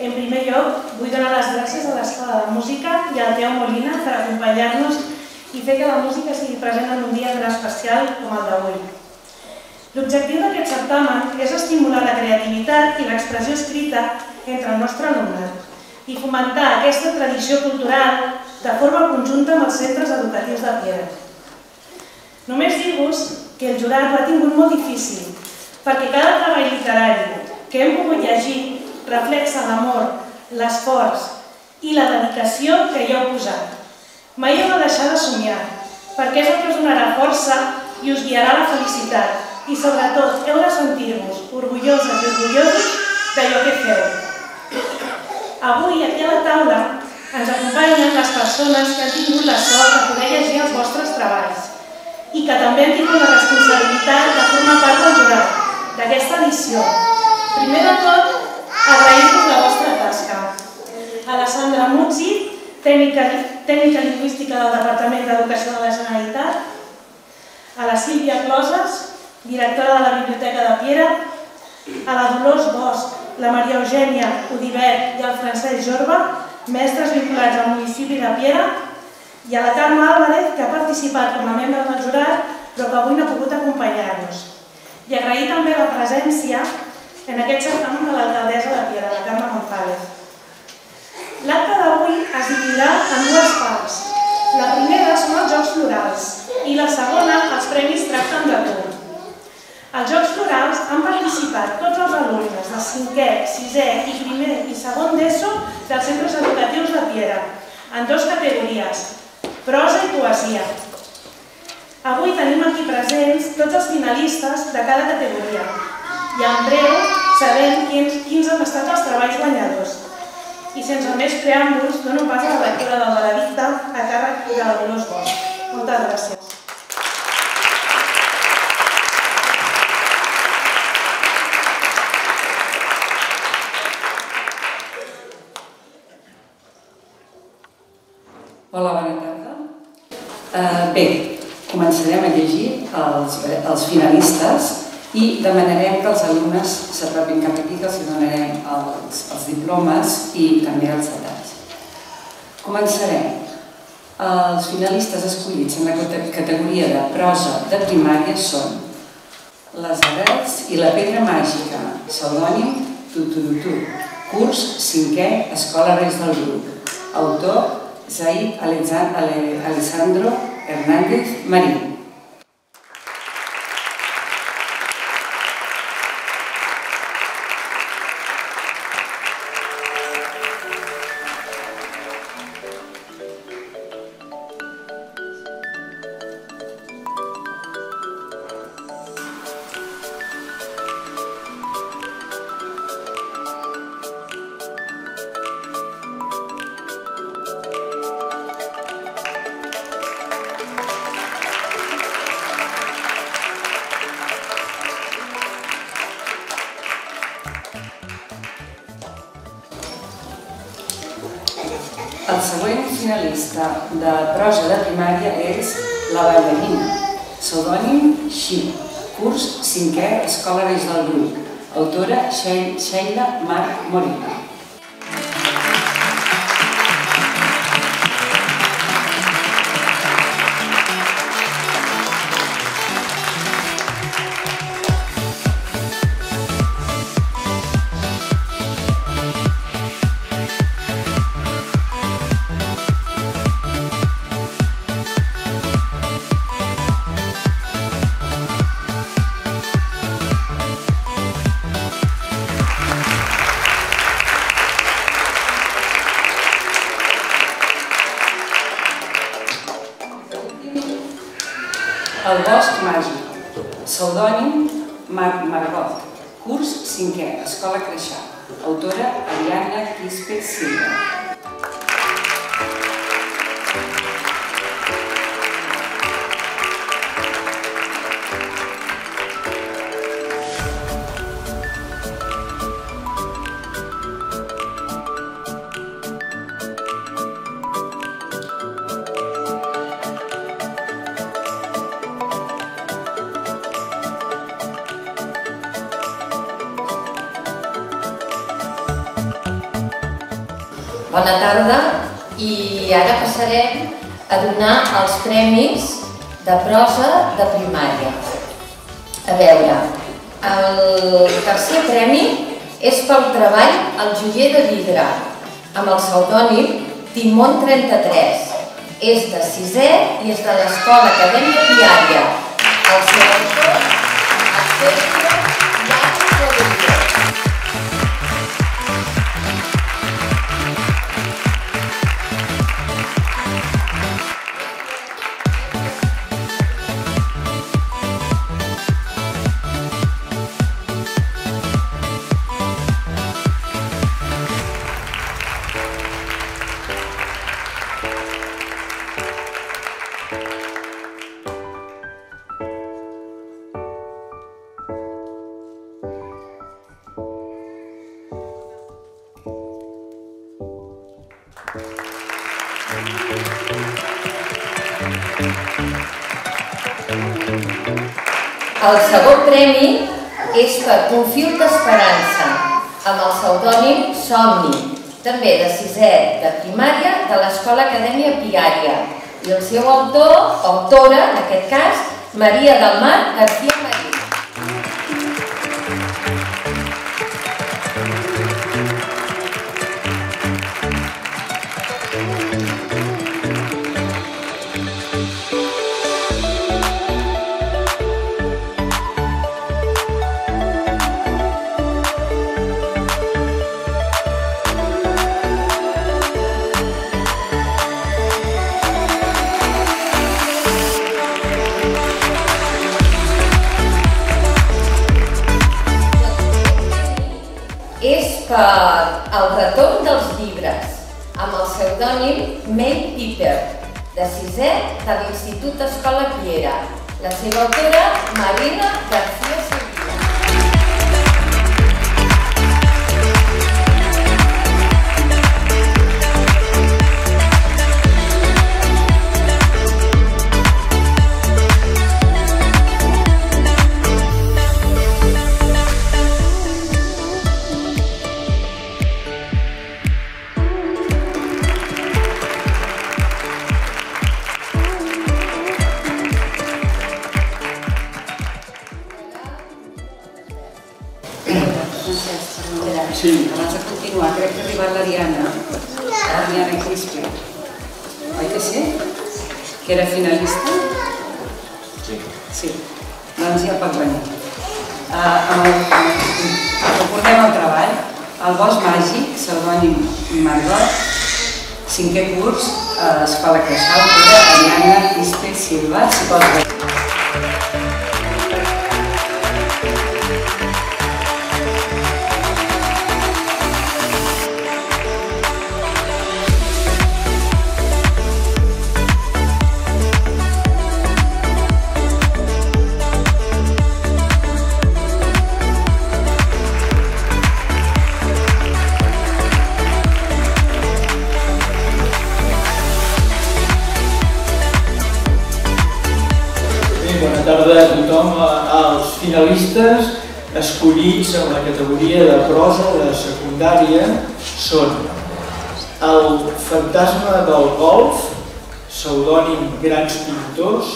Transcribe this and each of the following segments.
En primer lloc, vull donar les gràcies a l'Escola de Música i al Teo Molina per acompanyar-nos i fer que la música sigui present en un dia tan especial com el d'avui. L'objectiu d'aquest certamen és estimular la creativitat i l'expressió escrita entre el nostre alumnat i fomentar aquesta tradició cultural de forma conjunta amb els centres educatius de Piera. Només dir-vos que el jurat l'ha tingut molt difícil, perquè cada treball literari que hem pogut llegir reflexa l'amor, l'esforç i la dedicació que hi heu posat. Mai heu de deixar de somiar, perquè és el que us donarà força i us guiarà la felicitat i sobretot heu de sentir-vos orgulloses i orgullosos d'allò que feu. Avui, aquí a la taula, ens acompanyen les persones que han tingut la sort de poder llegir els vostres treballs i que també han tingut la responsabilitat de formar part del jurat d'aquesta edició. Primer de tot, agrair-vos la vostra tasca. A la Sandra Muzzi, tècnica, tècnica lingüística del Departament d'Educació de la Generalitat, a la Sílvia Closes, directora de la Biblioteca de Piera, a la Dolors Bosch, la Maria Eugènia Udibert i el Francesc Jorba, mestres vinculats al municipi de Piera, i a la Carme Álvarez, que ha participat com a membre del jurat, però que avui no ha pogut acompanyar-nos. I agrair també la presència en aquest certamen de l'alcaldessa de Piera, la Carme González. L'acte d'avui es dividirà en dues parts. La primera són els Jocs Florals i la segona els Premis Tracten de Tu. Als Jocs Florals han participat tots els alumnes de 5è, 6è i primer i segon d'ESO dels centres educatius de Piera, en dues categories, prosa i poesia. Avui tenim aquí presents tots els finalistes de cada categoria i en breu sabem quins, quins han estat els treballs guanyadors. I sense més preàmbuls, dono pas a la lectura del veredicte a càrrec de la Dolors Bosch. Moltes gràcies. Hola, bona tarda. Uh, bé, començarem a llegir els, els finalistes i demanarem que els alumnes s'apropin cap aquí, que els donarem els, els diplomes i també els detalls. Començarem. Els finalistes escollits en la categoria de prosa de primària són Les Arrels i la Pedra Màgica, pseudònim Tuturutu, curs 5è, Escola Reis del Grup, autor Zaid Alessandro Hernández Marín. De prosa de primària és La ballarina, pseudònim Xi, curs 5è, Escola Reis del Bruc, autora Sheila Marc Morina. El bosc màgic, pseudònim Mar Margot, curs 5è, Escola Creixà, autora Ariadna Quispe Silva. Ara passarem a donar els premis de prosa de primària. A veure, el tercer premi és pel treball al joier de vidre amb el pseudònim Timon 33. És de sisè i és de l'Escola Acadèmia Viària. El seu autor, Sergio El segon premi és per un fil d'esperança, amb el pseudònim Somni, també de sisè de primària de l'Escola Acadèmia Piària. I el seu autor, autora, en aquest cas, Maria del Mar García són el fantasma del golf, pseudònim Grans Pintors,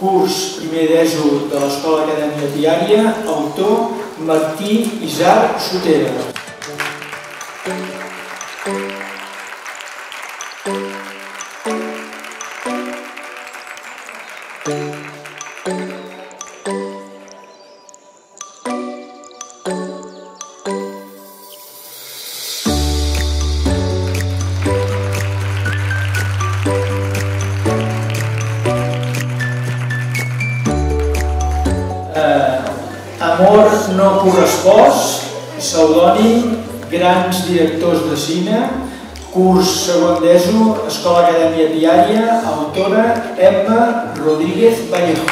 curs primer d'ESO de l'Escola Acadèmia Diària, autor Martí Isar Sotera. Acadèmia Diària, autora Emma Rodríguez Vallejo.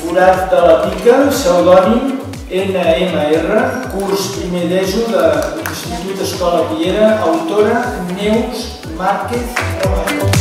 Forat de la pica, pseudònim NMR, curs primer d'ESO de l'Institut Escola Piera, autora News Marques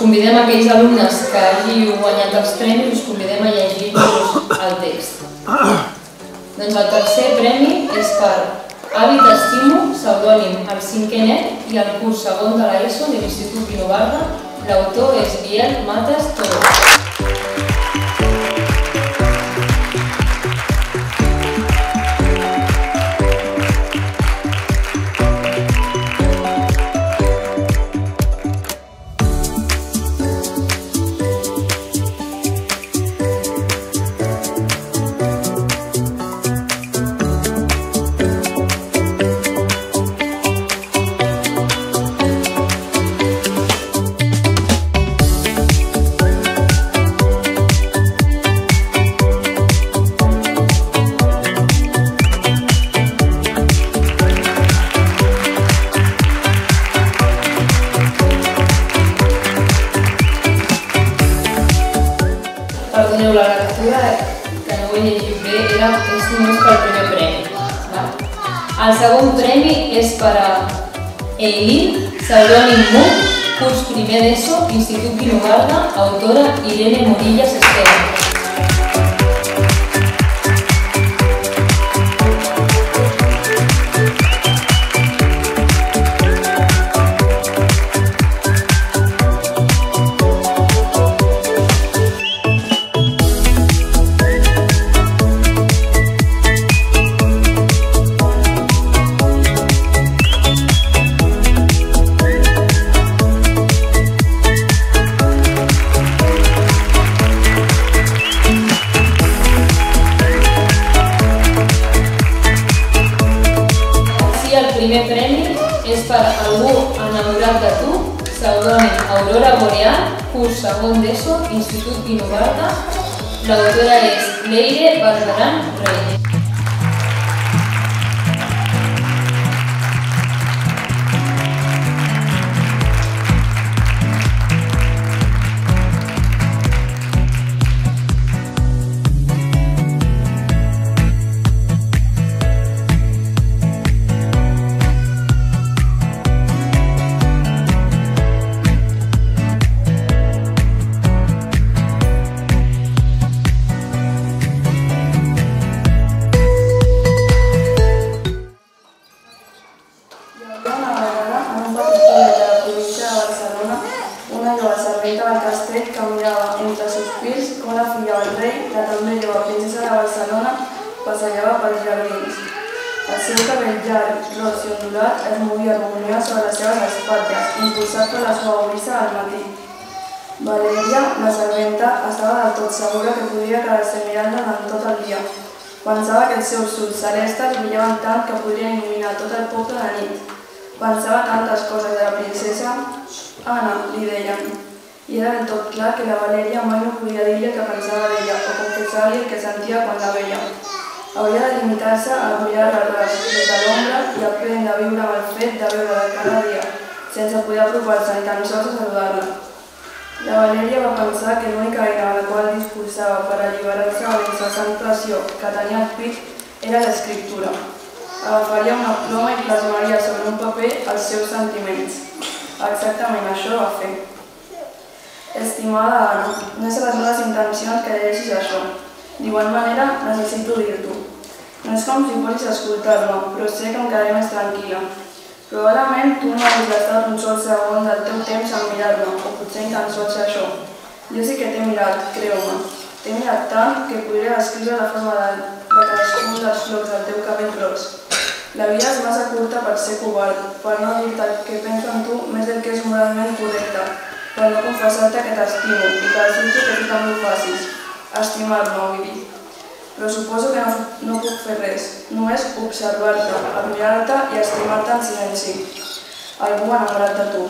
convidem a aquells alumnes que hàgiu guanyat els premis, us convidem a llegir-vos el text. Doncs el tercer premi és per Avi d'Estimo, pseudònim al cinquè net i el curs segon de l'ESO de l'Institut Guinovarda. L'autor és Biel Mates Toro. Perdoneu, la lectura que no ho he llegit bé era, és només pel primer premi. Val? El segon premi és per a Eileen, pseudònim Mu, curs primer d'ESO, Institut Guinovarda, autora Irene Morillas Esteve. Tot segura que podria quedar-se mirant durant tot el dia. Pensava que els seus ulls celestes brillaven tant que podrien il·luminar tot el poble de nit. Pensava tantes coses de la princesa. Anna, li deien. I era del tot clar que la Valeria mai no podia dir-li que pensava d'ella o confessar-li el que sentia quan la veia. Hauria de limitar-se a mirar el ras des de l'ombra i aprendre a viure amb el fet de veure cada dia, sense poder apropar-se ni tan sols a saludar-la. La Valeria va pensar que l'única eina a la qual disposava per alliberar-se de la pressió que tenia al pit era l'escriptura. Agafaria una ploma i plasmaria sobre un paper els seus sentiments. Exactament això va fer. Estimada Anna, no és a les meves intencions que llegeixis això. D'igual manera, necessito dir-t'ho. No és com si a escoltar-me, però sé que em quedaré més tranquil·la. Probablement tu no has gastat un sol segon del teu temps en mirar-me, o potser ni tan sols això. Jo mirat, creu-me. T'he mirat tant que podria descriure la forma de, cadascun dels flocs del teu cabell gros. La vida és massa curta per ser covard, per no dir-te que penso en tu més del que és moralment correcte, per no confessar-te que t'estimo i que desitjo que tu també ho facis. Estimar-me, vull dir. Però suposo que no, no puc fer res, només observar-te, admirar-te i estimar-te en silenci. Algú enamorat de tu.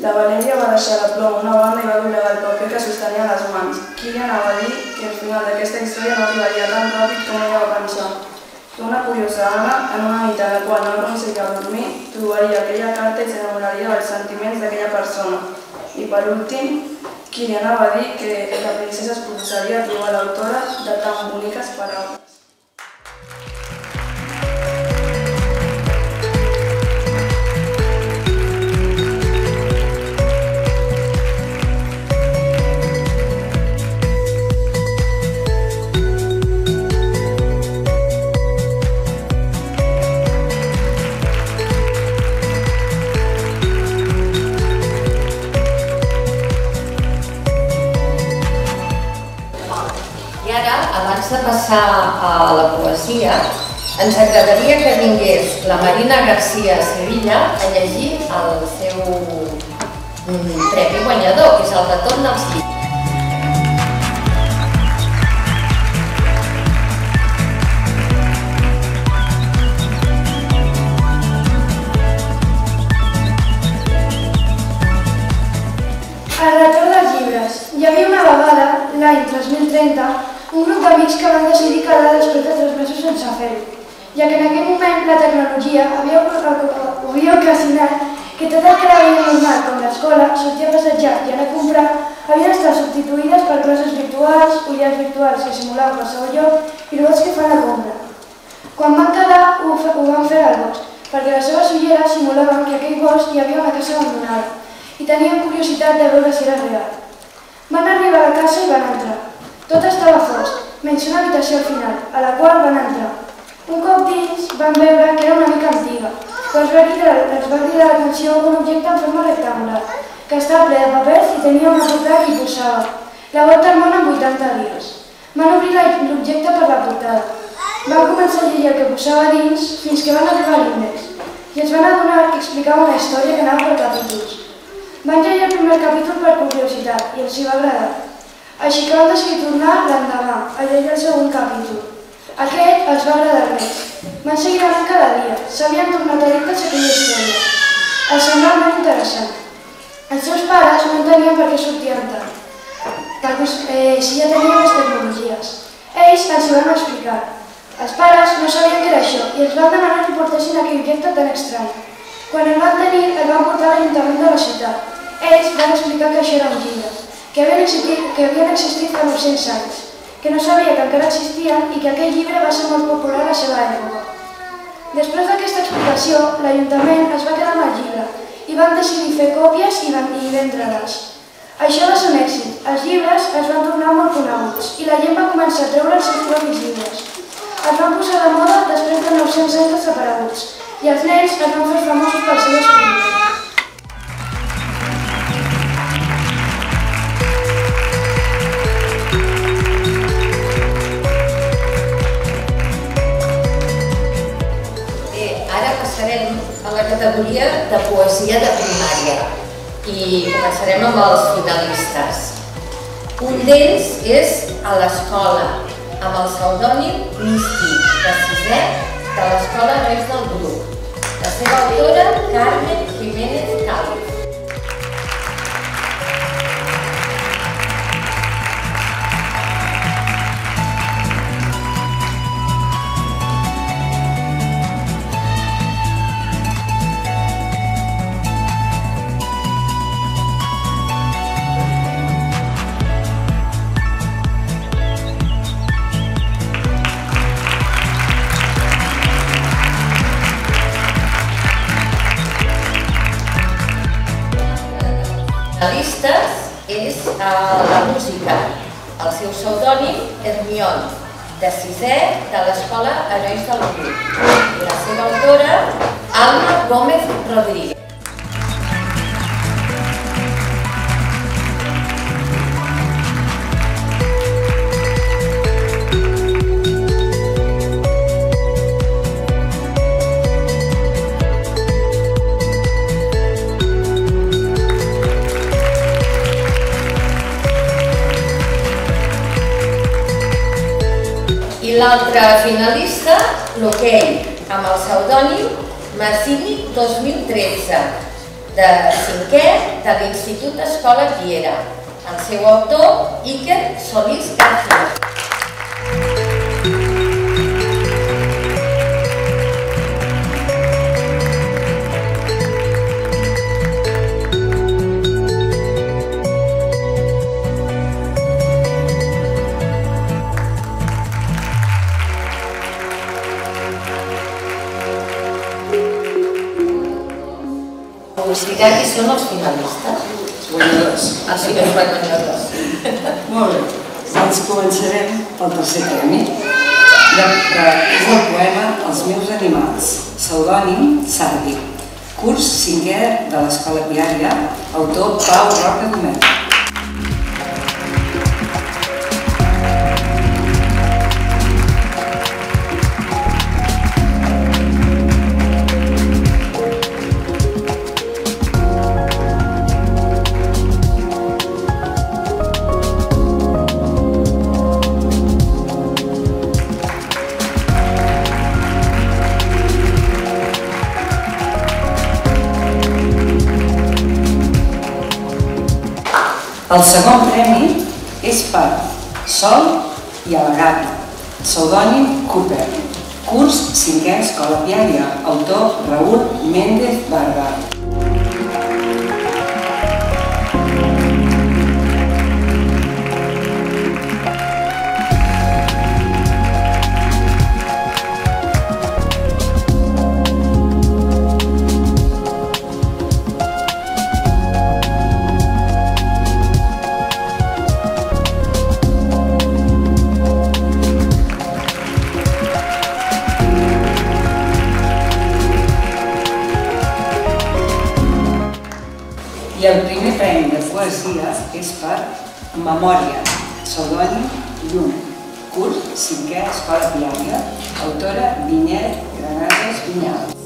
La Valeria va deixar la ploma a una banda i va doblegar el paper que sostenia les mans. Kilian va dir que el final d'aquesta història no arribaria tan ràpid com ella va pensar. Una curiosa Anna, en una nit en la qual no aconseguia dormir, trobaria aquella carta i s'enamoraria dels sentiments d'aquella persona. I per últim, Kilian va dir que la princesa es proposaria a trobar l'autora de tan boniques paraules. De passar a la poesia, ens agradaria que vingués la Marina García a Sevilla a llegir el seu mm, premi guanyador, que és el retorn dels llibres. El retorn dels llibres. Hi havia una vegada, l'any 3030, un grup d'amics que van decidir quedar després de tres mesos sense fer-ho, ja que en aquell moment la tecnologia havia, havia ocasionat que tot el que era normal, com l'escola, sortir a passejar i anar a comprar, havien estat substituïdes per classes virtuals, ullers virtuals que simulaven qualsevol lloc i robots que fan la compra. Quan van quedar, ho, ho van fer al bosc, perquè les seves ulleres simulaven que aquell bosc hi havia una casa abandonada i tenien curiositat de veure si era real. Van arribar a casa i van entrar. Tot estava fosc, menys una habitació al final, a la qual van entrar. Un cop dins van veure que era una mica antiga, però els va cridar, els va cridar l'atenció un objecte en forma rectangular, que estava ple de papers i tenia una portada que hi posava La volta al món en 80 dies. Van obrir l'objecte per la portada. Van començar a llegir el que posava dins fins que van arribar a l'índex i es van adonar que explicava una història que anava per capítols. Van llegir el primer capítol per curiositat i els hi va agradar. Així que van decidir tornar l'endemà a llegir el segon capítol. Aquest els va agradar més. Van seguir anant cada dia. S'havien tornat addictes a aquella història. Els semblava molt interessant. Els seus pares no entenien per què sortien tant, eh, si ja tenien les tecnologies. Ells els van explicar. Els pares no sabien què era això i els van demanar que portessin aquell objecte tan estrany. Quan el van tenir, el van portar a l'Ajuntament de la ciutat. Ells van explicar que això era un llibre, que havien existit, que havien existit fa 900 anys, que no sabia que encara existien i que aquell llibre va ser molt popular a la seva època. Després d'aquesta explicació, l'Ajuntament es va quedar amb el llibre i van decidir fer còpies i, i vendre-les. Això va ser un èxit. Els llibres es van tornar molt coneguts i la gent va començar a treure els seus propis llibres. Es van posar de moda després de 900 anys desapareguts i els nens es van fer famosos pels seus escrits. Categoria de poesia de primària. i començarem amb els finalistes. Un d'ells és a l'escola, amb el pseudònim Misty, de sisè, de l'escola Nois del Grup. La seva autora, Carmen Jiménez Cali. És uh, la música. El seu pseudònim, Hermione, de sisè de l'escola Herois del Grup. I la seva autora, Alma Gómez Rodríguez. L'altre finalista, l'hoquei, amb el pseudònim Massini 2013, de cinquè de l'Institut Escola Piera. El seu autor, Iker Solís García. Explicar qui són els finalistes? Guanyadors. Els finalistes guanyadors. Molt bé. Doncs començarem pel tercer premi. De, de, és el poema Els meus animals, pseudònim Sardi. Curs cinquè de l'Escola Viària, autor Pau Roca Domet. El segon premi és per Sol i Alagata, pseudònim Cooper, curs cinquè Escola Viària, autor Raúl Méndez Barba. Poesia és per Memòria, pseudònim Lluna, curs cinquè Escola Viària, autora Vinyet Granades Vinyals.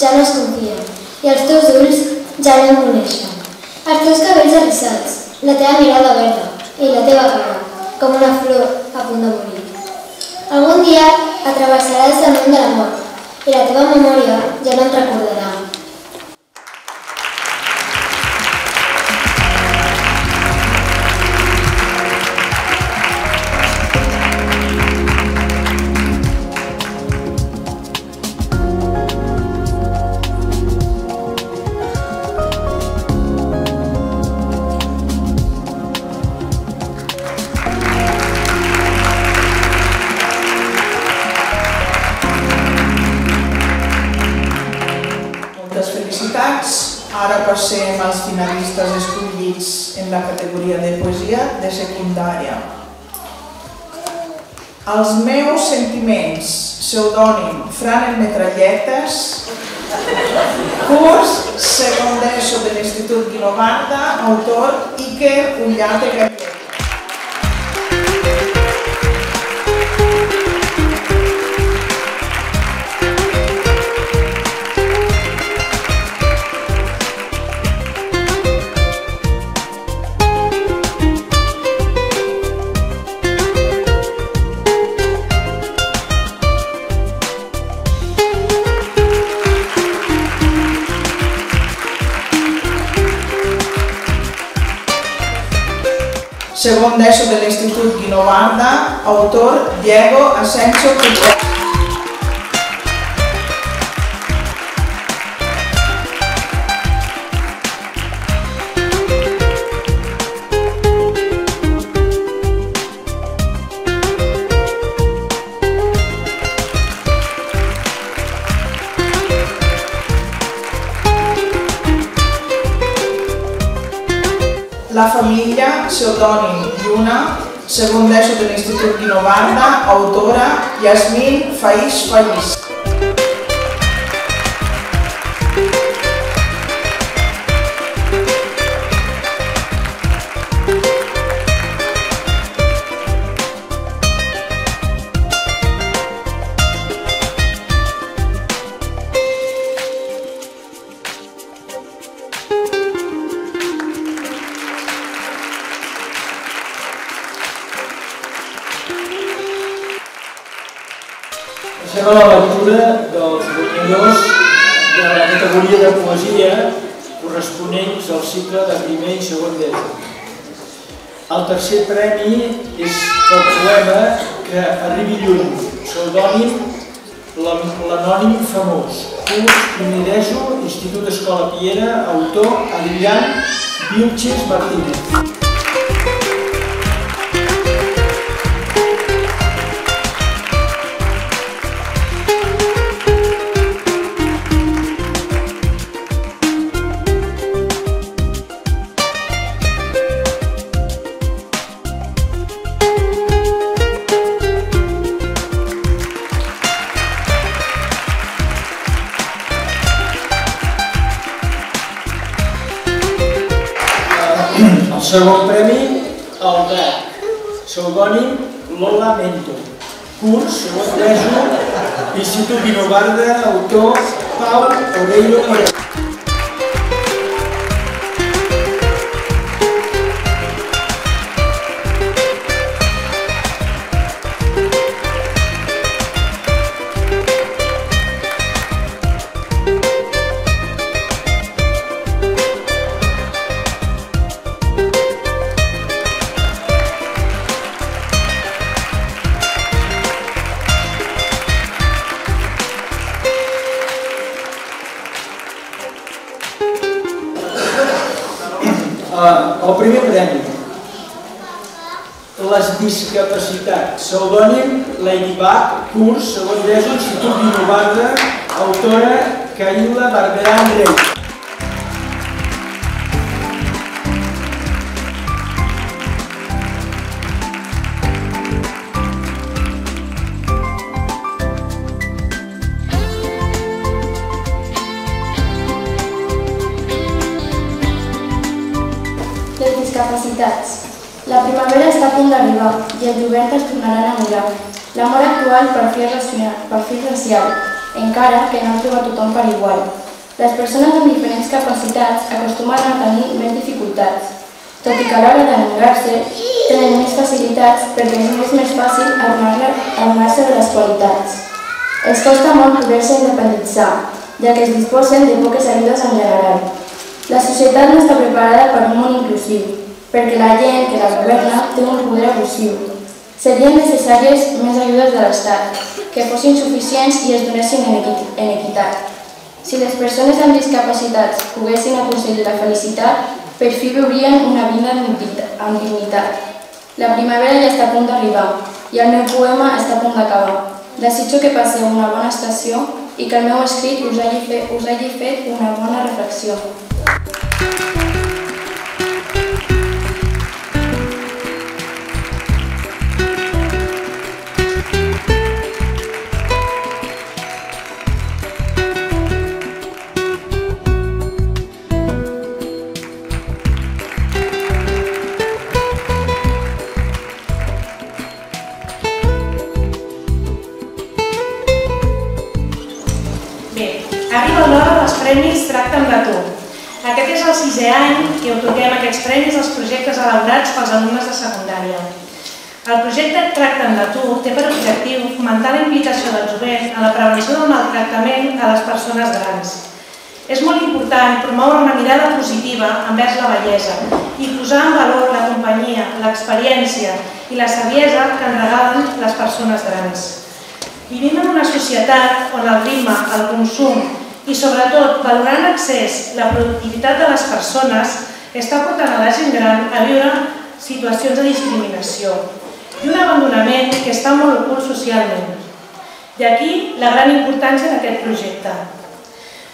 Ja no es confien, i els teus ulls ja no em coneixen. Els teus cabells arrissats, la teva mirada verda, i la teva cara, com una flor a punt de morir. Algun dia atravessaràs el món de la mort, i la teva memòria ja no et recordarà. Als finalistes escollits en la categoria de poesia de secundària. Els meus sentiments, pseudònim Fran el Metralletes, curs segon d'ESO de l'Institut Guinovarda, autor Iker Ullate Gallego. 90, autor Diego Asensio Cucco. La famiglia, pseudonimo Luna, segon d'ESO de l'Institut Guinovarda, autora Yasmin Faís Faís. Cicle de primer i segon d'ESO. El tercer premi és el poema que arribi lluny, pseudònim l'anònim famós, curs primer d'ESO, Institut Escola Piera, autor Adrián Vilches Martínez. Segon premi, el DAC, pseudònim Lola Mento. Curs, segon d'ESO, Institut Guinovarda, autor Pau Aurelio Moreno. Les discapacitats. Pseudònim Ladybug, curs, segon d'ESO, Institut d'Innovarda, autora Caïla Barberà Andreu. Actual per fi és racional, per fi és racial, encara que no troba tothom per igual. Les persones amb diferents capacitats acostumen a tenir més dificultats, tot i que a l'hora d'enamorar-se tenen més facilitats perquè és més, fàcil adonar-se de les qualitats. Els costa molt poder-se independitzar, ja que es disposen de poques ajudes en general. La societat no està preparada per un món inclusiu, perquè la gent que la governa té un poder abusiu. Serien necessàries més ajudes de l'Estat, que fossin suficients i es donessin en, equi en equitat. Si les persones amb discapacitats poguessin aconseguir la felicitat, per fi viurien una vida amb dignitat-. La primavera ja està a punt d'arribar i el meu poema està a punt d'acabar. Desitjo que passeu una bona estació i que el meu escrit us hagi fet una bona reflexió. Premis Tracta'm de tu. Aquest és el sisè any que otorguem aquests premis als projectes elaborats pels alumnes de secundària. El projecte Tracta'm de tu té per objectiu fomentar la implicació del jovent en la prevenció del maltractament a les persones grans. És molt important promoure una mirada positiva envers la bellesa i posar en valor la companyia, l'experiència i la saviesa que en regalen les persones grans. Vivim en una societat on el ritme, el consum i sobretot valorant l'accés, la productivitat de les persones està portant a la gent gran a viure situacions de discriminació i un abandonament que està molt ocult socialment. I aquí la gran importància d'aquest projecte,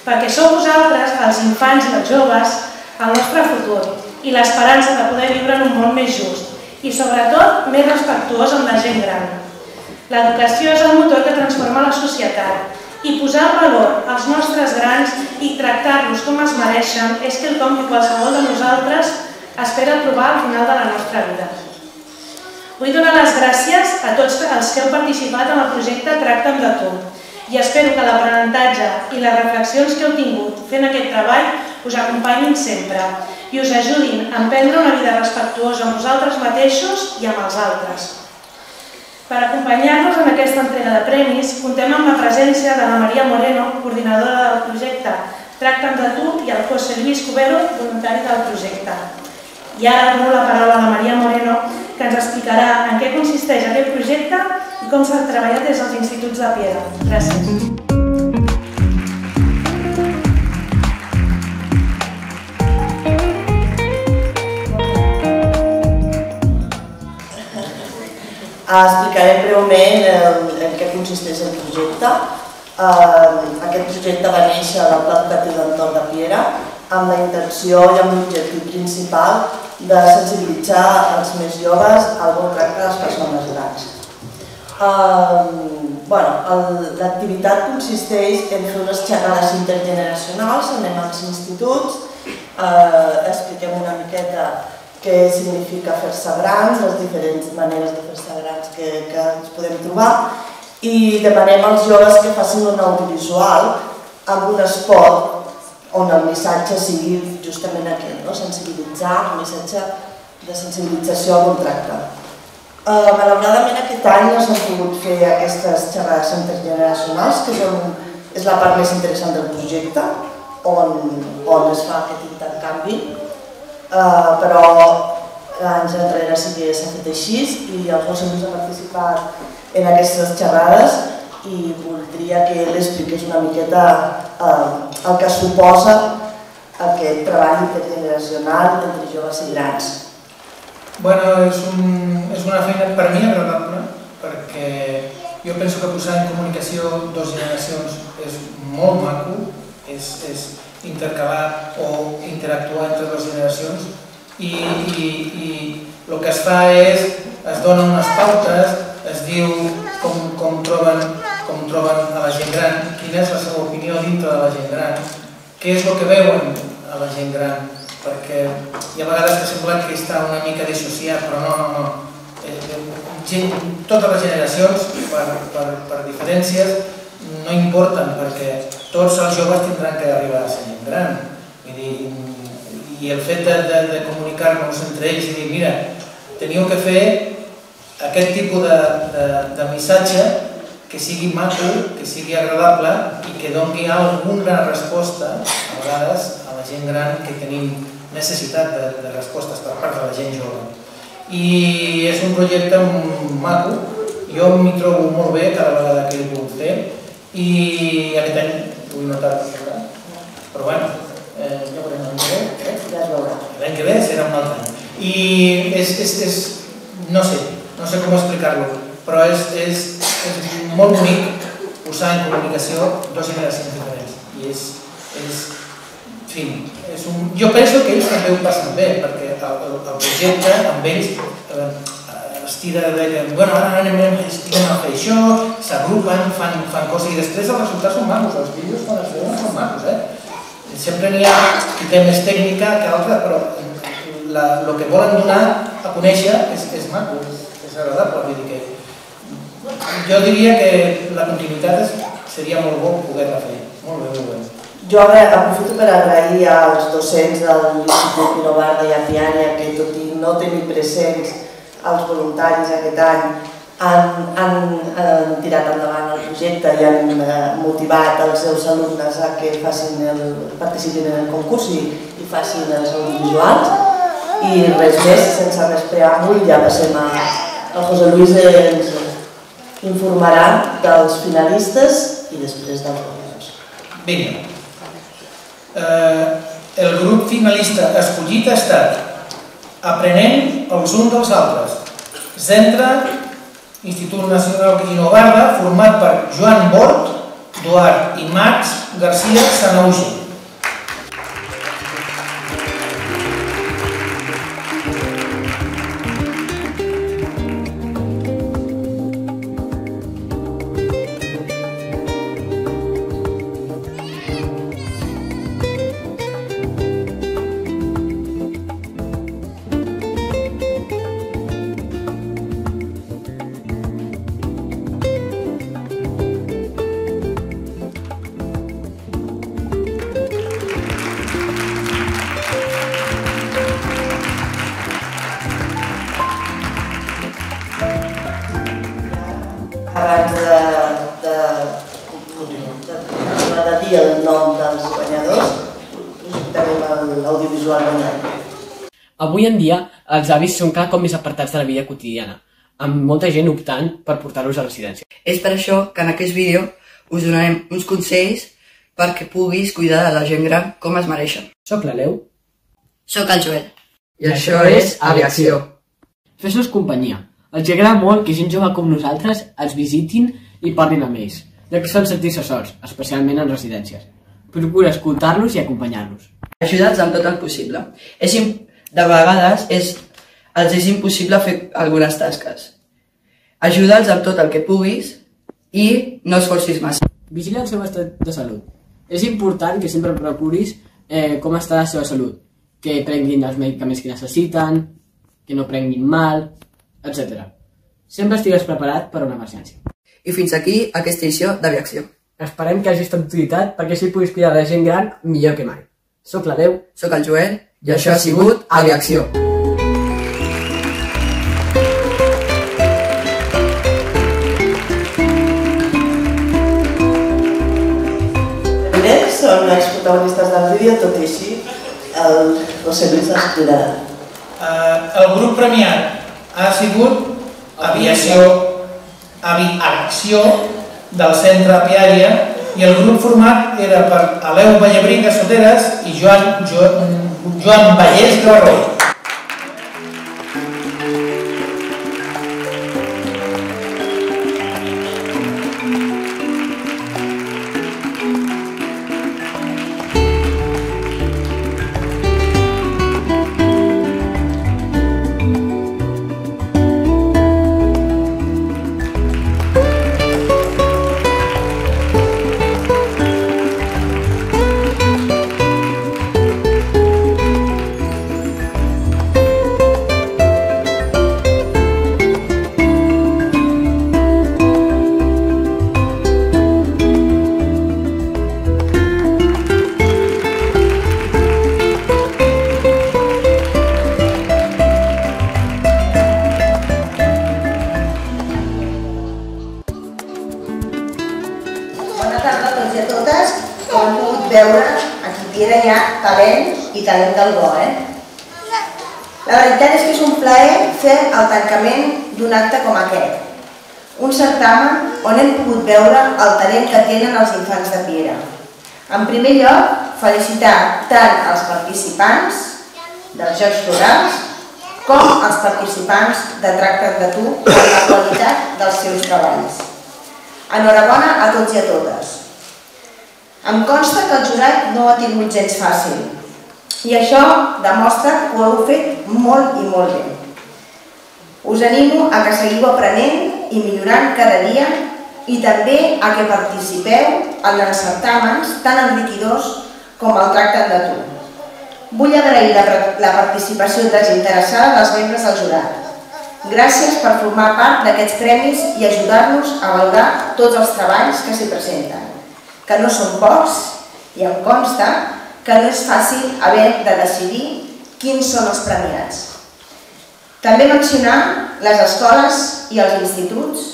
perquè sou vosaltres, els infants i els joves, el nostre futur i l'esperança de poder viure en un món més just i sobretot més respectuós amb la gent gran. L'educació és el motor que transforma la societat i posar valor els nostres grans i tractar-los com es mereixen és quelcom que qualsevol de nosaltres espera trobar al final de la nostra vida. Vull donar les gràcies a tots els que heu participat en el projecte Tracta'm de tu i espero que l'aprenentatge i les reflexions que heu tingut fent aquest treball us acompanyin sempre i us ajudin a emprendre una vida respectuosa amb vosaltres mateixos i amb els altres. Per acompanyar-nos en aquesta entrega de premis, contem amb la presència de la Maria Moreno, coordinadora del projecte Tracta'm de tu, i el José Luis Cubero, voluntari del projecte. I ara dono la paraula a la Maria Moreno, que ens explicarà en què consisteix aquest projecte i com s'ha treballat des dels instituts de Piera. Gràcies. Explicarem breument en què consisteix el projecte. Aquest projecte va néixer a la Pla Educatiu d'Entorn de Piera amb la intenció i amb l'objectiu principal de sensibilitzar els més joves al bon tracte de les persones grans. bueno, L'activitat consisteix en fer unes xerrades intergeneracionals, anem als instituts, eh, expliquem una miqueta què significa fer-se grans, les diferents maneres de fer-se grans que, que ens podem trobar i demanem als joves que facin un audiovisual amb un espot on el missatge sigui justament aquest, no? sensibilitzar, un missatge de sensibilització al contracte. Uh, malauradament aquest any no s'han pogut fer aquestes xerrades intergeneracionals, que són, és la part més interessant del projecte, on, on es fa aquest intercanvi, uh, però anys enrere sí que s'ha fet així i el José Luis ha participat en aquestes xerrades i voldria que l'expliqués una miqueta eh, el que suposa aquest treball intergeneracional entre joves i grans. Bueno, és, un, és una feina per mi agradable perquè jo penso que posar en comunicació dues generacions és molt maco, és, és intercalar o interactuar entre dues generacions i, i, el que es fa és, es donen unes pautes, es diu com, com, troben, com troben a la gent gran, quina és la seva opinió dintre de la gent gran, què és el que veuen a la gent gran, perquè hi ha vegades que sembla que està una mica dissociat, però no, no, no. Gent, totes les generacions, per, per, per diferències, no importen, perquè tots els joves tindran que arribar a ser gent gran. Vull dir, I el fet de, de, de comunicar-nos entre ells i dir, mira, teniu que fer aquest tipus de, de, de missatge que sigui maco, que sigui agradable i que doni alguna resposta, a vegades, a la gent gran que tenim necessitat de, de respostes per part de la gent jove. I és un projecte maco, jo m'hi trobo molt bé cada vegada que he pogut fer i aquest any vull notar però bueno, eh, ja veurem l'any que ve, crec. Ja es veurà. L'any que ve serà un altre any. I és, és, és no sé, no sé com explicar-lo, però és, és, és molt bonic posar en comunicació dues generacions diferents. I és, és, en fi, és un... jo penso que ells també ho passen bé, perquè el, el, el projecte amb ells eh, es tira de bueno, ara anem, anem a fer això, s'agrupen, fan, fan coses i després els resultats són macos, els vídeos quan es veuen són macos, eh? Sempre n'hi ha qui té més tècnica que altres, però el que volen donar a conèixer és, és maco, és, és agradable. Vull dir que jo diria que la continuïtat és, seria molt bo poder-la fer. Molt bé, molt bé. Jo aprofito per agrair als docents de l'Institut Pirobarda i Apiània que tot i no tenir presents els voluntaris aquest any han, han, han tirat endavant el projecte i han eh, motivat els seus alumnes a que facin el, participin en el concurs i, i facin els audiovisuals. I res més, sense més preàmbul, ja passem a, a José Luis ens informarà dels finalistes i després dels guanyadors. Vinga. Eh, el grup finalista escollit ha estat Aprenent els uns dels altres. Centre Institut Nacional Guinovarda, format per Joan Bort, Duart i Max García Sanaugi. Avui en dia, els avis són cada cop més apartats de la vida quotidiana, amb molta gent optant per portar-los a residència. És per això que en aquest vídeo us donarem uns consells perquè puguis cuidar de la gent gran com es mereixen. Soc l'Aleu. Soc el Joel. I això és Aviacció. Fes-nos companyia. Els agrada molt que gent jove com nosaltres els visitin i parlin amb ells, ja que són sentir-se sols, especialment en residències. Procura escoltar-los i acompanyar-los. Ajuda'ls amb tot el possible. És im... De vegades és... els és impossible fer algunes tasques. Ajuda'ls amb tot el que puguis i no esforcis massa. Vigila el seu estat de salut. És important que sempre procuris eh, com està la seva salut, que prenguin els medicaments que necessiten, que no prenguin mal, etc. Sempre estigues preparat per a una emergència. I fins aquí aquesta edició d'Aviacció. Esperem que hagis estat d'utilitat perquè així puguis cuidar la gent gran millor que mai. Soc la Déu. Soc el Joel i això ha sigut Aviacció. Primer són els protagonistes del vídeo, tot i així el José Luis els cuidarà. Eh, el grup premiat ha sigut Aviació, Aviacció del Centre Apiària i el grup format era per Aleu Vallabriga Soteres i Joan, Joan, Joan Vallès Garró. I a totes. Com hem pogut veure, aquí darrere hi ha talent i talent del bo, eh? La veritat és que és un plaer fer el tancament d'un acte com aquest. Un certamen on hem pogut veure el talent que tenen els infants de Piera. En primer lloc, felicitar tant els participants dels Jocs Florals com els participants de Tracta't de Tu per la qualitat dels seus treballs. Enhorabona a tots i a totes. Em consta que el jurat no ha tingut gens fàcil i això demostra que ho heu fet molt i molt bé. Us animo a que seguiu aprenent i millorant cada dia i també a que participeu en els certàmens tan enriquidors com el Tracta't de Tu. Vull agrair la, la participació desinteressada dels membres del jurat. Gràcies per formar part d'aquests premis i ajudar-nos a valorar tots els treballs que s'hi presenten, que no són pocs I em consta que no és fàcil haver de decidir quins són els premiats. També mencionar les escoles i els instituts,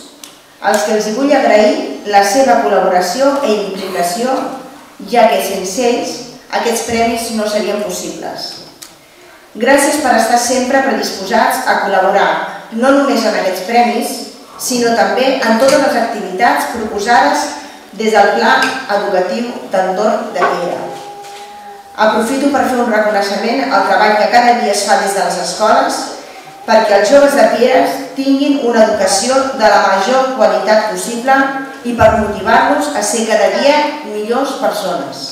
als que els vull agrair la seva col·laboració i implicació, ja que sense ells aquests premis no serien possibles. Gràcies per estar sempre predisposats a col·laborar, no només en aquests premis, sinó també en totes les activitats proposades des del Pla Educatiu d'Entorn de Piera. Aprofito per fer un reconeixement al treball que cada dia es fa des de les escoles perquè els joves de Pieres tinguin una educació de la major qualitat possible i per motivar-los a ser cada dia millors persones.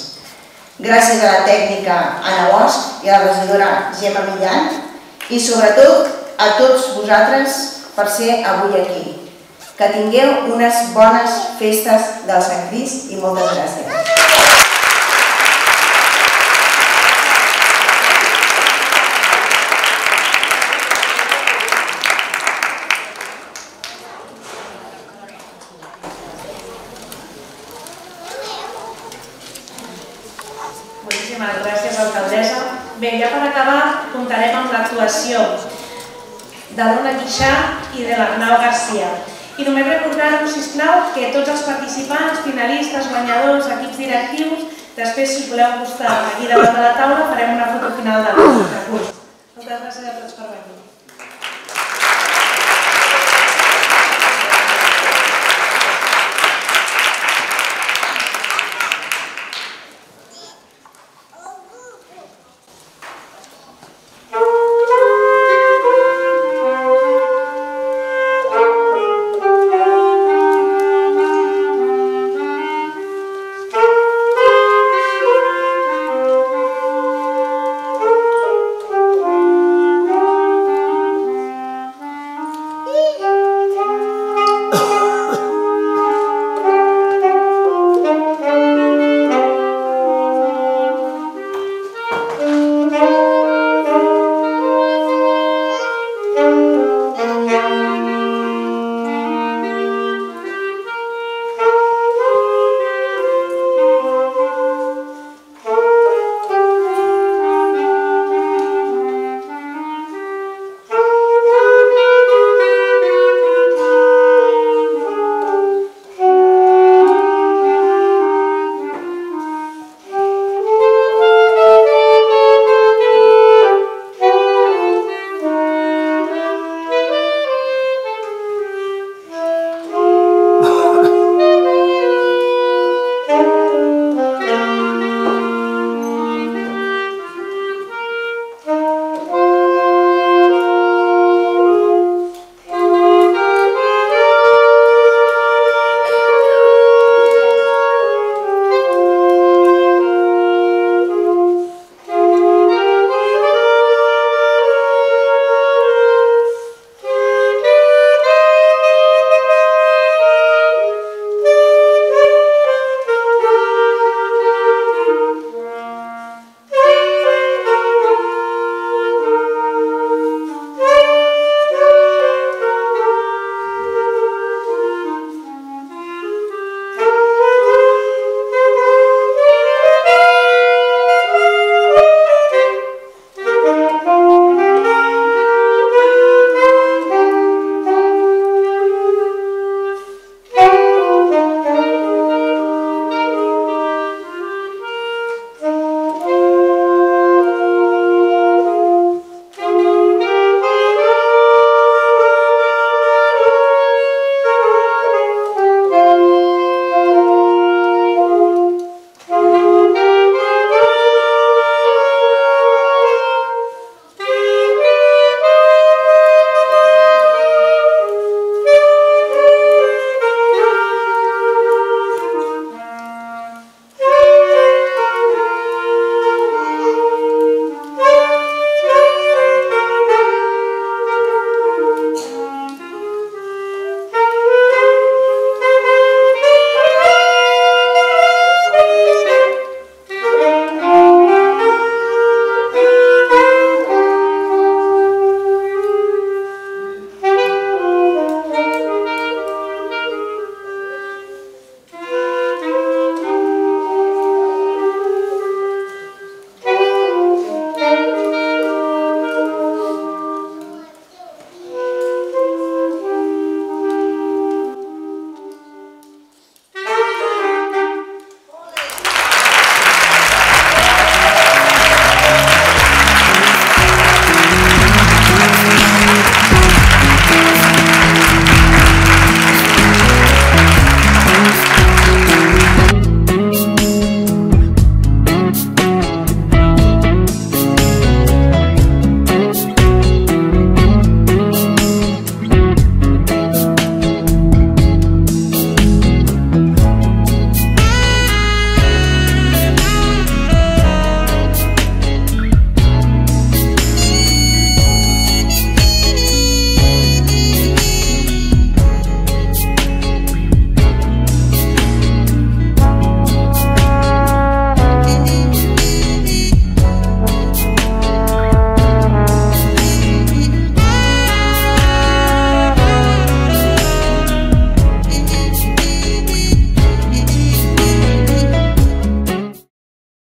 Gràcies a la tècnica Anna Bosch i a la regidora Gemma Millan i sobretot a tots vosaltres per ser avui aquí. Que tingueu unes bones festes del Sant Crist i moltes gràcies. Moltíssimes gràcies, alcaldessa. Bé, ja per acabar, comptarem amb l'actuació de l'Ona Quixà i de l'Arnau Garcia. I només recordar-vos, sisplau, que tots els participants, finalistes, guanyadors, equips directius, després, si voleu acostar aquí davant de la taula, farem una foto final del curs. Moltes gràcies a tots per venir.